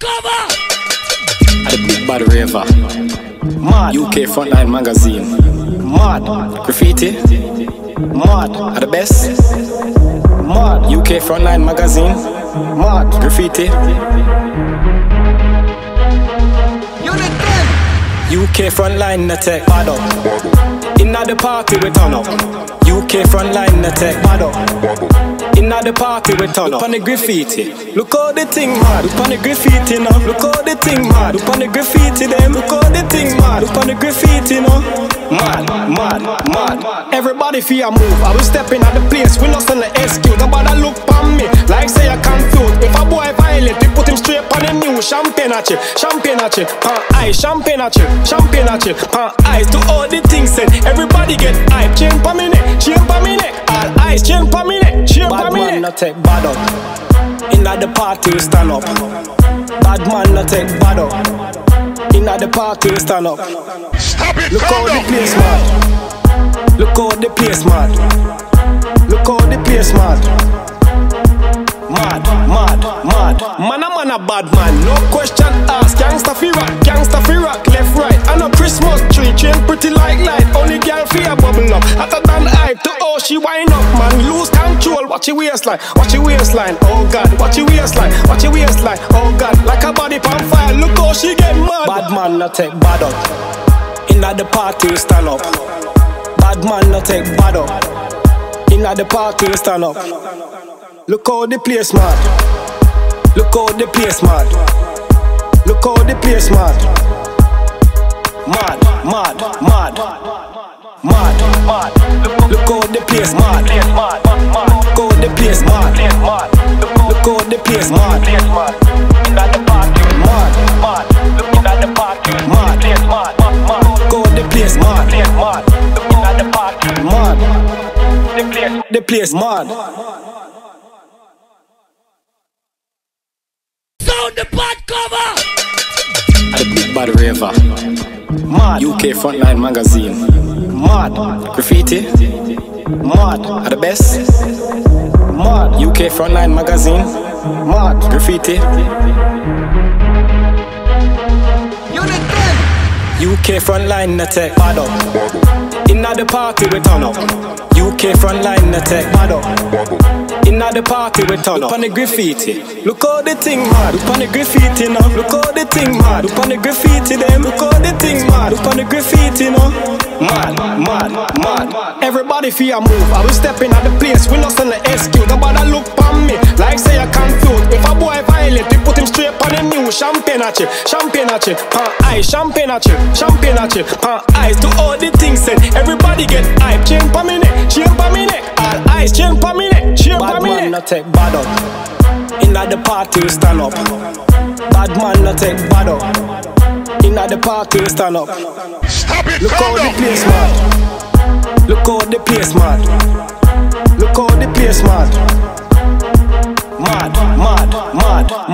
cover. The Big Bad Raver. Mad, UK Frontline Magazine. mad, Graffiti. mad, Are the best. mad, UK Frontline Magazine. mad. Graffiti. Unit 10. UK Frontline na tech. Bad up. Inna the party we turn up. UK Frontline na tech. Bad up. Inna the party we turn up. Look on the graffiti. Look all the thing mad. Look on the graffiti now. Look all the thing mad. Look on the graffiti them. Look all the thing mad. Look on the graffiti now. Mad, mad, mad. Everybody fear move. I will step in at the place. We not send the excuse. Nobody look on me like say I can't confused. If a boy violate, we put him straight on the new Champagne at you, champagne at you, pan ice, champagne at you, champagne at you, pan ice. To all the things said, everybody get pa. Bad man not take bad up. Inna the party stand up. Bad man not take bad up. Inna the party stand up. Stop it! Look how the place mad. Look how the place mad. Look how the place mad. Mad, mad, mad. Man a man a bad man. No question asked. Gangsta fi rock, gangsta fi rock. Left right. I know Christmas tree chain pretty like light. Only girl fi a bubble up. Hotter than hype to oh she wind up man. Lose control. Watch your waistline, watch your waistline. Oh God, watch your waistline, watch your waistline. Oh God, like a body pan fire. Look how she get mad. Bad man not take bad up. Inna the party stand up. Bad man not take bad up. Inna the party stand up. Look how the place mad. Look how the place mad. Look how the place mad. Mad, mad, mad. Mad, Look how the place mad. Mad, mad. Mad. Look how the place mad. Mad. The place mad. Sound the bad cover. The Big Bad Raver. Mad, UK Frontline Magazine. mad, Graffiti. mad, Are the best. Mad, UK Frontline Magazine. mad. Graffiti. Unit 10. UK Frontline na. Bad up. Inna the party we turn up. UK Frontline na. Bad up. Inna the party we turn up. Look on the graffiti. Look how the thing mad. Look on the graffiti now. Look how the thing mad. Look on the graffiti them. Look how the thing mad. Look on the graffiti now. Mad. Everybody fear move. I will step in at the place. We not send the excuse. Nobody look on me like say I confused. If a boy violate, we put him straight on the news. Champagne at you, champagne at you, pan ice, champagne at you, champagne at you, pan ice. To all the things said, everybody get hype. Chain pa me neck, chain pa me neck, all ice, chain pa me neck, chain pa me neck. Bad man not take bad up. Inna the party stand up. Bad man not take bad up. Inna the party stand up. Stop it! Look how Look at the pace, mad. Look at the pace, mad. Mad, mad, mad, mad.